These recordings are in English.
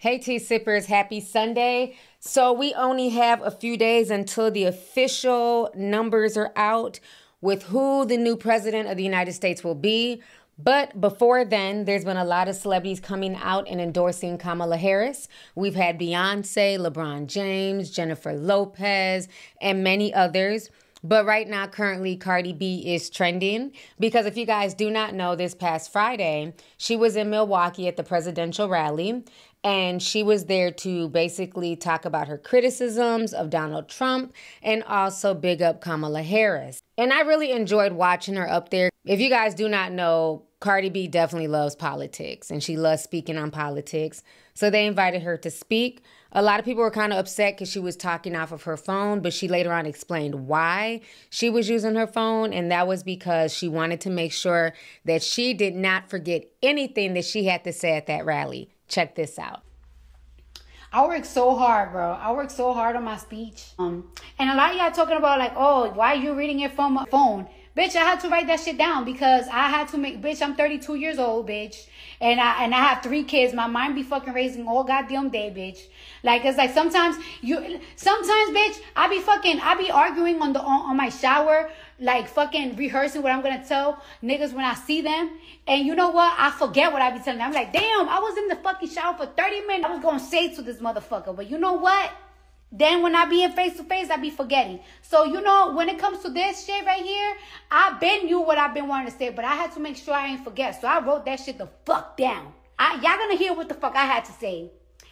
Hey, tea sippers, happy Sunday. So, we only have a few days until the official numbers are out with who the new president of the United States will be. But before then, there's been a lot of celebrities coming out and endorsing Kamala Harris. We've had Beyonce, LeBron James, Jennifer Lopez, and many others. But right now, currently, Cardi B is trending because if you guys do not know, this past Friday, she was in Milwaukee at the presidential rally and she was there to basically talk about her criticisms of Donald Trump and also big up Kamala Harris. And I really enjoyed watching her up there. If you guys do not know, Cardi B definitely loves politics and she loves speaking on politics. So they invited her to speak. A lot of people were kind of upset because she was talking off of her phone, but she later on explained why she was using her phone. And that was because she wanted to make sure that she did not forget anything that she had to say at that rally. Check this out. I work so hard, bro. I work so hard on my speech. Um, and a lot of y'all talking about like, oh, why are you reading it from a phone? Bitch, I had to write that shit down because I had to make. Bitch, I'm 32 years old, bitch, and I and I have three kids. My mind be fucking raising all goddamn day, bitch. Like it's like sometimes you, sometimes, bitch, I be fucking, I be arguing on the on, on my shower, like fucking rehearsing what I'm gonna tell niggas when I see them. And you know what? I forget what I be telling them. I'm like, damn, I was in the fucking shower for 30 minutes. I was gonna say to this motherfucker, but you know what? Then when I be in face to face, I be forgetting. So you know, when it comes to this shit right here, I been knew what I've been wanting to say, but I had to make sure I ain't forget. So I wrote that shit the fuck down. I, y'all gonna hear what the fuck I had to say.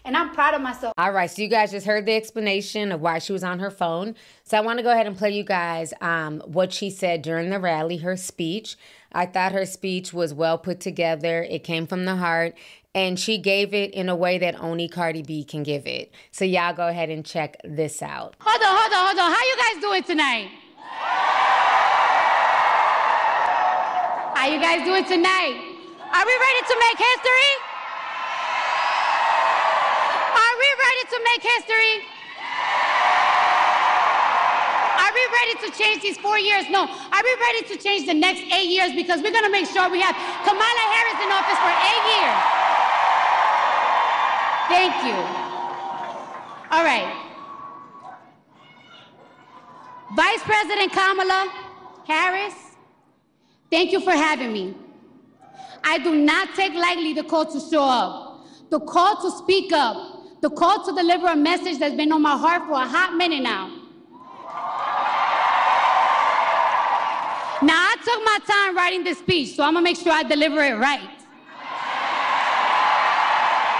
And I'm proud of myself. All right, so you guys just heard the explanation of why she was on her phone. So I want to go ahead and play you guys um, what she said during the rally, her speech. I thought her speech was well put together. It came from the heart, and she gave it in a way that only Cardi B can give it. So y'all go ahead and check this out. Hold on, hold on, hold on. How you guys doing tonight? How you guys doing tonight? Are we ready to make history? To make history? Are we ready to change these four years? No. Are we ready to change the next eight years? Because we're going to make sure we have Kamala Harris in office for eight years. Thank you. All right. Vice President Kamala Harris, thank you for having me. I do not take lightly the call to show up, the call to speak up, the call to deliver a message that's been on my heart for a hot minute now. Now, I took my time writing this speech, so I'm gonna make sure I deliver it right.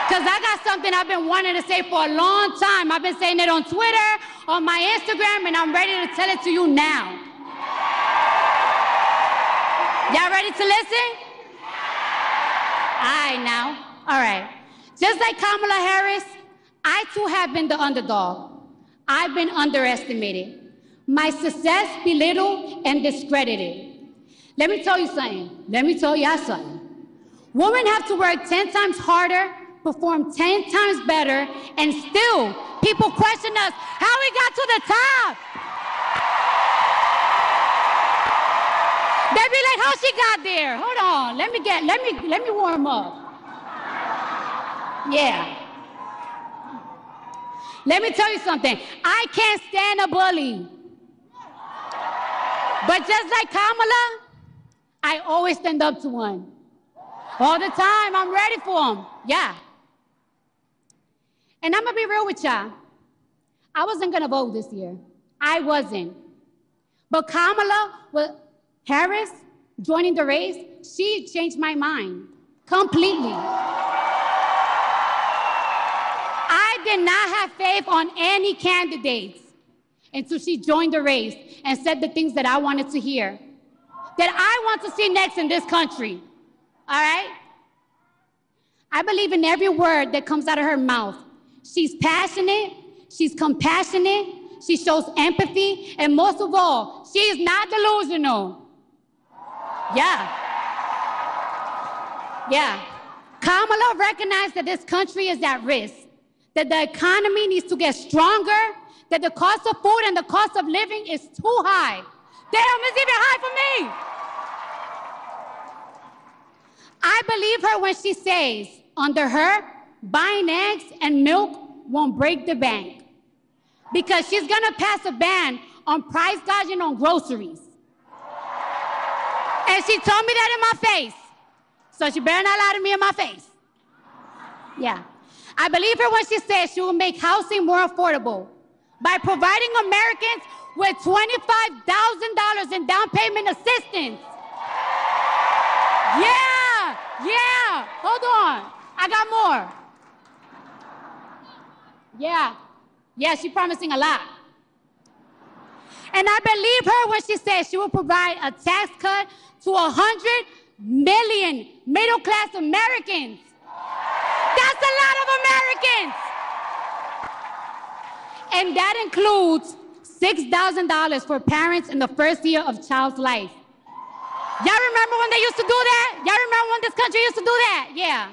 Because I got something I've been wanting to say for a long time. I've been saying it on Twitter, on my Instagram, and I'm ready to tell it to you now. Y'all ready to listen? All right, now. All right. Just like Kamala Harris, I too have been the underdog. I've been underestimated. My success belittled and discredited. Let me tell you something. Let me tell y'all something. Women have to work 10 times harder, perform 10 times better, and still people question us how we got to the top. They be like, how she got there? Hold on, let me get, let me, let me warm up. Yeah. Let me tell you something. I can't stand a bully. But just like Kamala, I always stand up to one. All the time, I'm ready for them. Yeah. And I'm gonna be real with y'all. I wasn't gonna vote this year. I wasn't. But Kamala with Harris joining the race, she changed my mind completely. I did not have faith on any candidates until she joined the race and said the things that I wanted to hear, that I want to see next in this country. All right? I believe in every word that comes out of her mouth She's passionate, she's compassionate, she shows empathy, and most of all, she is not delusional. Yeah. Yeah. Kamala recognized that this country is at risk, that the economy needs to get stronger, that the cost of food and the cost of living is too high. Damn, it's even high for me. I believe her when she says, under her, buying eggs and milk won't break the bank because she's gonna pass a ban on price gouging on groceries. And she told me that in my face. So she better not lie to me in my face. Yeah. I believe her when she says she will make housing more affordable by providing Americans with $25,000 in down payment assistance. Yeah, yeah. Hold on. I got more. Yeah. Yeah, she's promising a lot. And I believe her when she says she will provide a tax cut to 100 million middle class Americans. That's a lot of Americans. And that includes $6,000 for parents in the first year of child's life. Y'all remember when they used to do that? Y'all remember when this country used to do that? Yeah.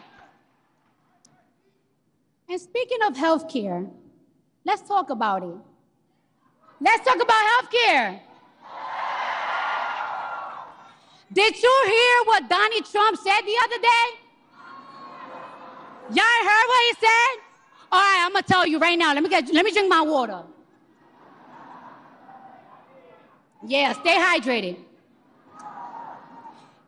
And speaking of healthcare, let's talk about it. Let's talk about healthcare. Did you hear what Donald Trump said the other day? Y'all heard what he said? All right, I'm gonna tell you right now. Let me get let me drink my water. Yeah, stay hydrated.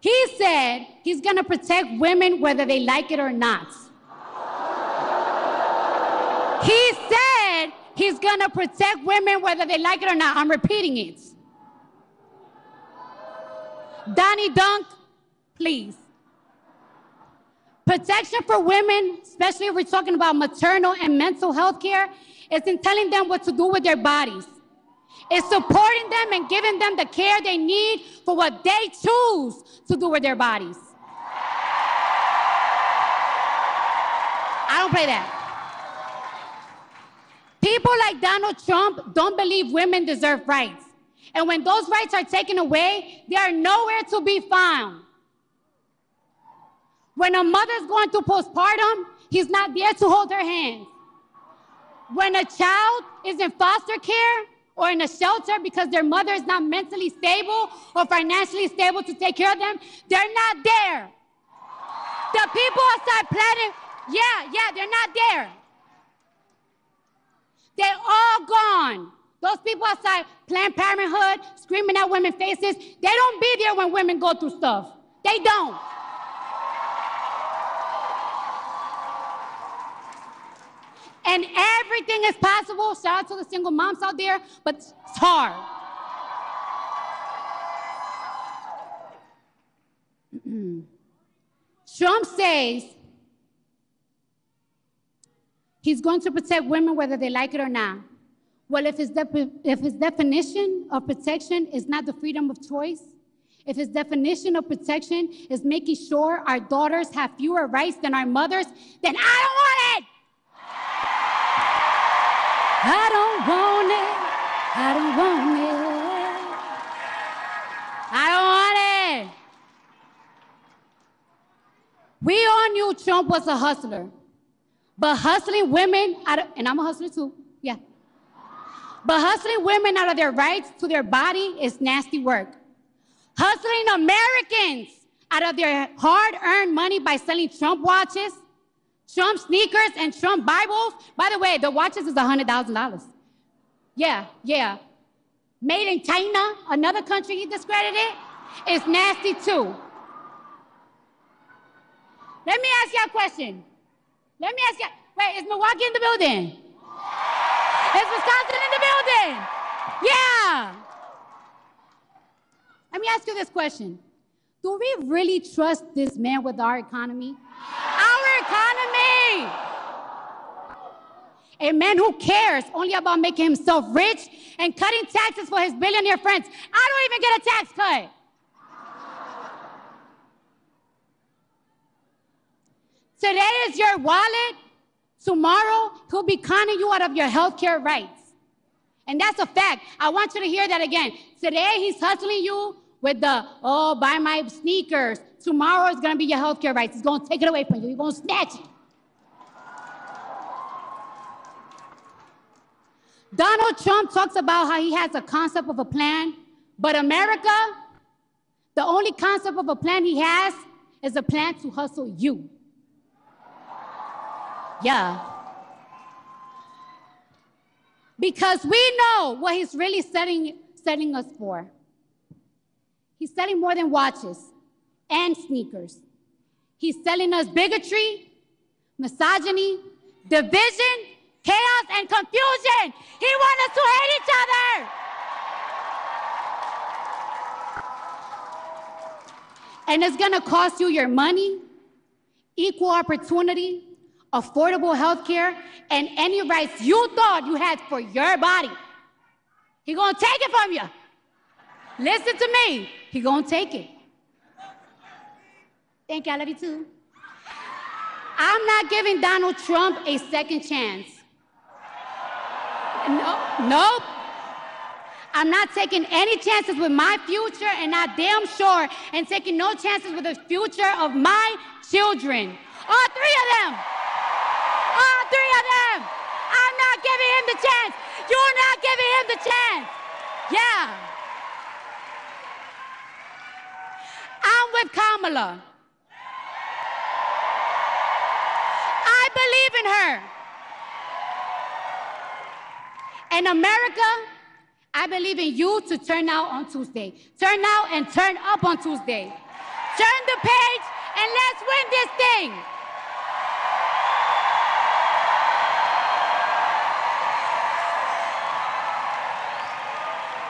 He said he's gonna protect women whether they like it or not. He said he's gonna protect women whether they like it or not. I'm repeating it. Donnie Dunk, please. Protection for women, especially if we're talking about maternal and mental health care, is in telling them what to do with their bodies. It's supporting them and giving them the care they need for what they choose to do with their bodies. I don't play that. People like Donald Trump don't believe women deserve rights. And when those rights are taken away, they are nowhere to be found. When a mother's going through postpartum, he's not there to hold her hand. When a child is in foster care or in a shelter because their mother is not mentally stable or financially stable to take care of them, they're not there. The people outside planning, yeah, yeah, they're not there. They're all gone. Those people outside Planned Parenthood screaming at women's faces, they don't be there when women go through stuff. They don't. And everything is possible. Shout out to the single moms out there, but it's hard. Trump says he's going to protect women whether they like it or not. Well, if his, if his definition of protection is not the freedom of choice, if his definition of protection is making sure our daughters have fewer rights than our mothers, then I don't want I don't want it. I don't want it. We all knew Trump was a hustler. But hustling women, of, and I'm a hustler too, yeah. But hustling women out of their rights to their body is nasty work. Hustling Americans out of their hard earned money by selling Trump watches, Trump sneakers, and Trump Bibles. By the way, the watches is $100,000. Yeah, yeah. Made in China, another country he discredited, is nasty too. Let me ask you a question. Let me ask you, wait, is Milwaukee in the building? Is Wisconsin in the building? Yeah. Let me ask you this question. Do we really trust this man with our economy? Our economy! A man who cares only about making himself rich and cutting taxes for his billionaire friends. I don't even get a tax cut. Today is your wallet Tomorrow, he'll be conning you out of your health care rights. And that's a fact. I want you to hear that again. Today, he's hustling you with the, oh, buy my sneakers. Tomorrow is going to be your health care rights. He's going to take it away from you. He's going to snatch it. Donald Trump talks about how he has a concept of a plan, but America, the only concept of a plan he has is a plan to hustle you. Yeah. Because we know what he's really setting, setting us for. He's selling more than watches and sneakers. He's selling us bigotry, misogyny, division, chaos, and confusion. He wants us to hate each other. And it's gonna cost you your money, equal opportunity, affordable health care, and any rights you thought you had for your body. He gonna take it from you. Listen to me. He gonna take it. Thank you. I love you too. I'm not giving Donald Trump a second chance. No, nope. I'm not taking any chances with my future and not damn sure and taking no chances with the future of my children. All three of them. All three of them. I'm not giving him the chance. You're not giving him the chance. Yeah. I'm with Kamala. I believe in her. And America, I believe in you to turn out on Tuesday. Turn out and turn up on Tuesday. Turn the page and let's win this thing.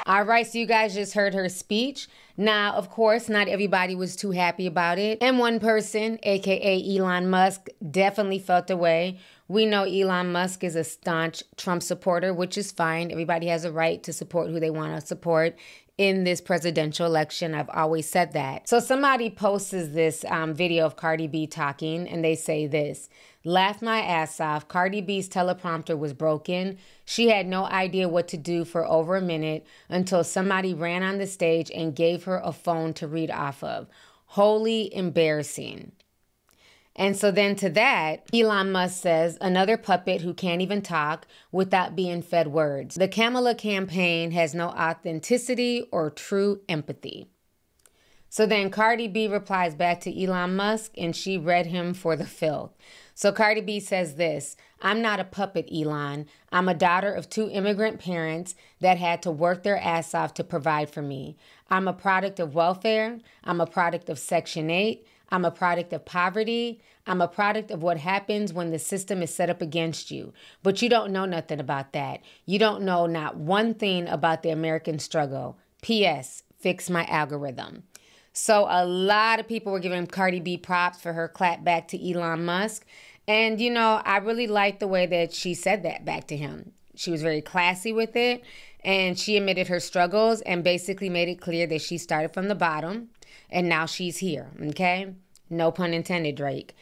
All right, so you guys just heard her speech. Now, of course, not everybody was too happy about it. And one person, aka Elon Musk, definitely felt the way. We know Elon Musk is a staunch Trump supporter, which is fine. Everybody has a right to support who they want to support in this presidential election. I've always said that. So somebody posts this um, video of Cardi B talking, and they say this Laugh my ass off. Cardi B's teleprompter was broken. She had no idea what to do for over a minute until somebody ran on the stage and gave her a phone to read off of. Wholly embarrassing. And so then to that, Elon Musk says, another puppet who can't even talk without being fed words. The Kamala campaign has no authenticity or true empathy. So then Cardi B replies back to Elon Musk and she read him for the filth. So Cardi B says this I'm not a puppet, Elon. I'm a daughter of two immigrant parents that had to work their ass off to provide for me. I'm a product of welfare. I'm a product of Section 8. I'm a product of poverty. I'm a product of what happens when the system is set up against you. But you don't know nothing about that. You don't know not one thing about the American struggle. P.S. Fix my algorithm. So a lot of people were giving Cardi B props for her clap back to Elon Musk. And, you know, I really liked the way that she said that back to him. She was very classy with it and she admitted her struggles and basically made it clear that she started from the bottom and now she's here, okay? No pun intended, Drake.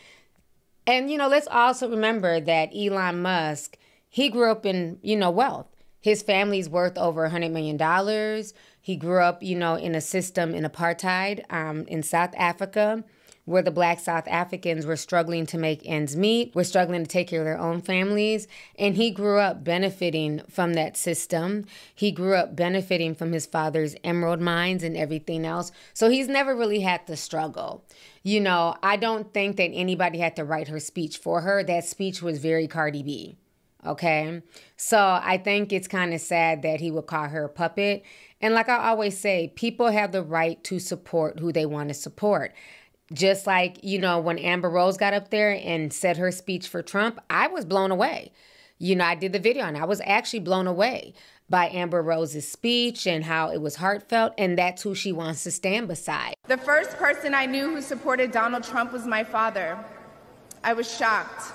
And, you know, let's also remember that Elon Musk, he grew up in, you know, wealth. His family's worth over a $100 million. He grew up, you know, in a system in apartheid um, in South Africa where the black South Africans were struggling to make ends meet, were struggling to take care of their own families. And he grew up benefiting from that system. He grew up benefiting from his father's emerald mines and everything else. So he's never really had to struggle. You know, I don't think that anybody had to write her speech for her. That speech was very Cardi B. Okay. So I think it's kind of sad that he would call her a puppet. And like I always say, people have the right to support who they want to support. Just like, you know, when Amber Rose got up there and said her speech for Trump, I was blown away. You know, I did the video and I was actually blown away by Amber Rose's speech and how it was heartfelt, and that's who she wants to stand beside. The first person I knew who supported Donald Trump was my father. I was shocked.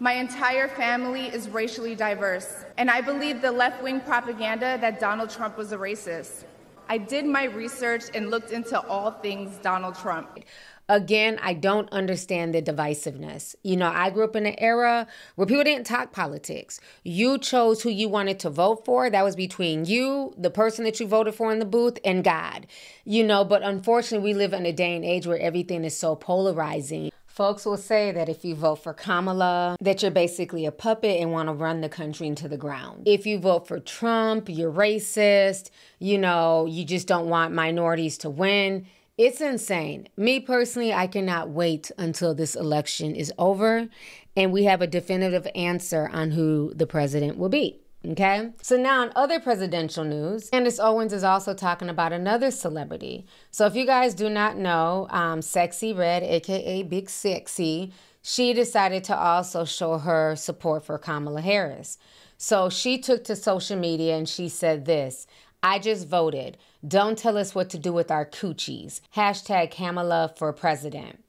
My entire family is racially diverse, and I believe the left wing propaganda that Donald Trump was a racist. I did my research and looked into all things Donald Trump. Again, I don't understand the divisiveness. You know, I grew up in an era where people didn't talk politics. You chose who you wanted to vote for. That was between you, the person that you voted for in the booth, and God. You know, but unfortunately, we live in a day and age where everything is so polarizing. Folks will say that if you vote for Kamala, that you're basically a puppet and want to run the country into the ground. If you vote for Trump, you're racist, you know, you just don't want minorities to win. It's insane. Me personally, I cannot wait until this election is over and we have a definitive answer on who the president will be. Okay. So now in other presidential news, Candace Owens is also talking about another celebrity. So if you guys do not know, um, Sexyy Red, aka Big Sexy, she decided to also show her support for Kamala Harris. So she took to social media and she said this I just voted. Don't tell us what to do with our coochies. Hashtag Kamala for president.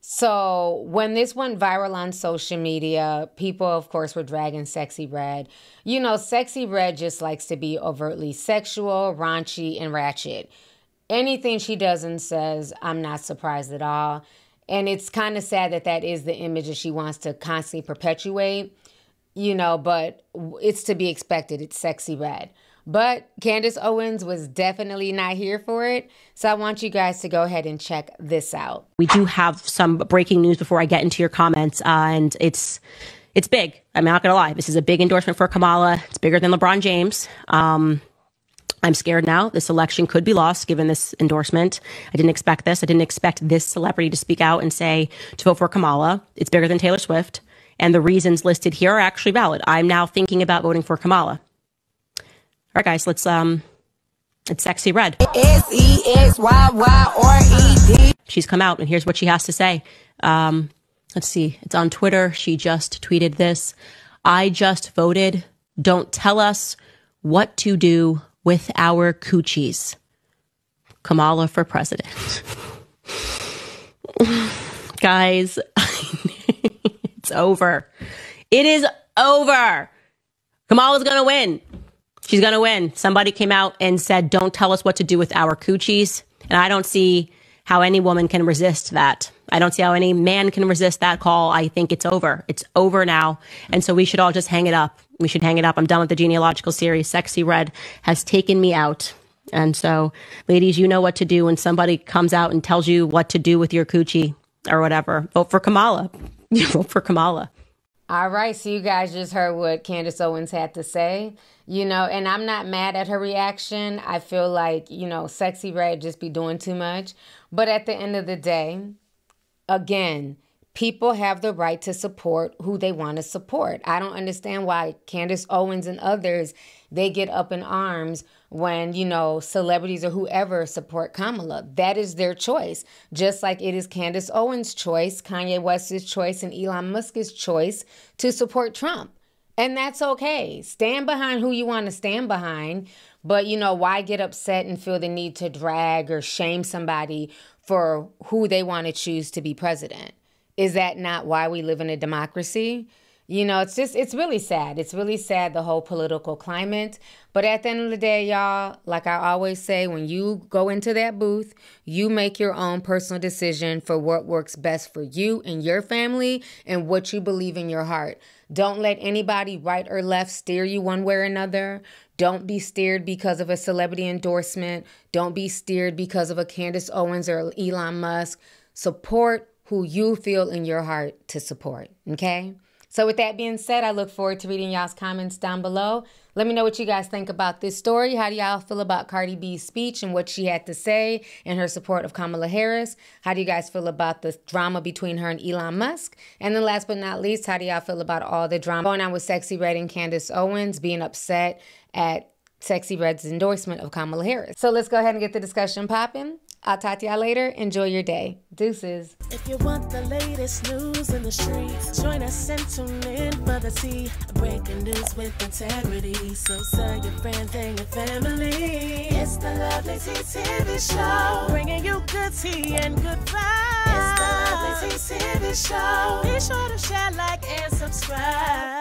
So when this went viral on social media, people, of course, were dragging Sexyy Red. You know, Sexyy Red just likes to be overtly sexual, raunchy, and ratchet. Anything she does and says, I'm not surprised at all. And it's kind of sad that that is the image that she wants to constantly perpetuate, you know, but it's to be expected. It's Sexyy Red. But Candace Owens was definitely not here for it. So I want you guys to go ahead and check this out. We do have some breaking news before I get into your comments, uh, and it's it's big. I'm not going to lie. This is a big endorsement for Kamala. It's bigger than LeBron James. Um, I'm scared now. This election could be lost given this endorsement. I didn't expect this. I didn't expect this celebrity to speak out and say to vote for Kamala. It's bigger than Taylor Swift. And the reasons listed here are actually valid. I'm now thinking about voting for Kamala. Right, guys, let's um, it's Sexyy Red. S E X Y Y R E D. She's come out, and here's what she has to say. Um, let's see, it's on Twitter. She just tweeted this. I just voted. Don't tell us what to do with our coochies. Kamala for president. Guys, it's over. It is over. Kamala's going to win. She's going to win. Somebody came out and said, don't tell us what to do with our coochies. And I don't see how any woman can resist that. I don't see how any man can resist that call. I think it's over. It's over now. And so we should all just hang it up. We should hang it up. I'm done with the genealogical series. Sexyy Red has taken me out. And so, ladies, you know what to do when somebody comes out and tells you what to do with your coochie or whatever. Vote for Kamala. Vote for Kamala. All right, so you guys just heard what Candace Owens had to say, you know, and I'm not mad at her reaction. I feel like, you know, Sexyy Red just be doing too much. But at the end of the day, again, people have the right to support who they want to support. I don't understand why Candace Owens and others they get up in arms when, you know, celebrities or whoever support Kamala. That is their choice. Just like it is Candace Owens' choice, Kanye West's choice, and Elon Musk's choice to support Trump. And that's okay. Stand behind who you want to stand behind. But, you know, why get upset and feel the need to drag or shame somebody for who they want to choose to be president? Is that not why we live in a democracy? You know, it's just, it's really sad. It's really sad, the whole political climate. But at the end of the day, y'all, like I always say, when you go into that booth, you make your own personal decision for what works best for you and your family and what you believe in your heart. Don't let anybody right or left steer you one way or another. Don't be steered because of a celebrity endorsement. Don't be steered because of a Candace Owens or Elon Musk. Support who you feel in your heart to support, okay? So, with that being said, I look forward to reading y'all's comments down below. Let me know what you guys think about this story. How do y'all feel about Cardi B's speech and what she had to say and her support of Kamala Harris? How do you guys feel about the drama between her and Elon Musk? And then, last but not least, how do y'all feel about all the drama going on with Sexyy Red and Candace Owens being upset at Sexyy Red's endorsement of Kamala Harris? So, let's go ahead and get the discussion popping. I'll talk to y'all later. Enjoy your day. Deuces. If you want the latest news in the streets, join us and tune in for the tea. Breaking news with integrity. So tell your friends and your family. It's the Lovelyti TV Show. Bringing you good tea and good vibes. It's the Lovelyti TV Show. Be sure to share, like, and subscribe.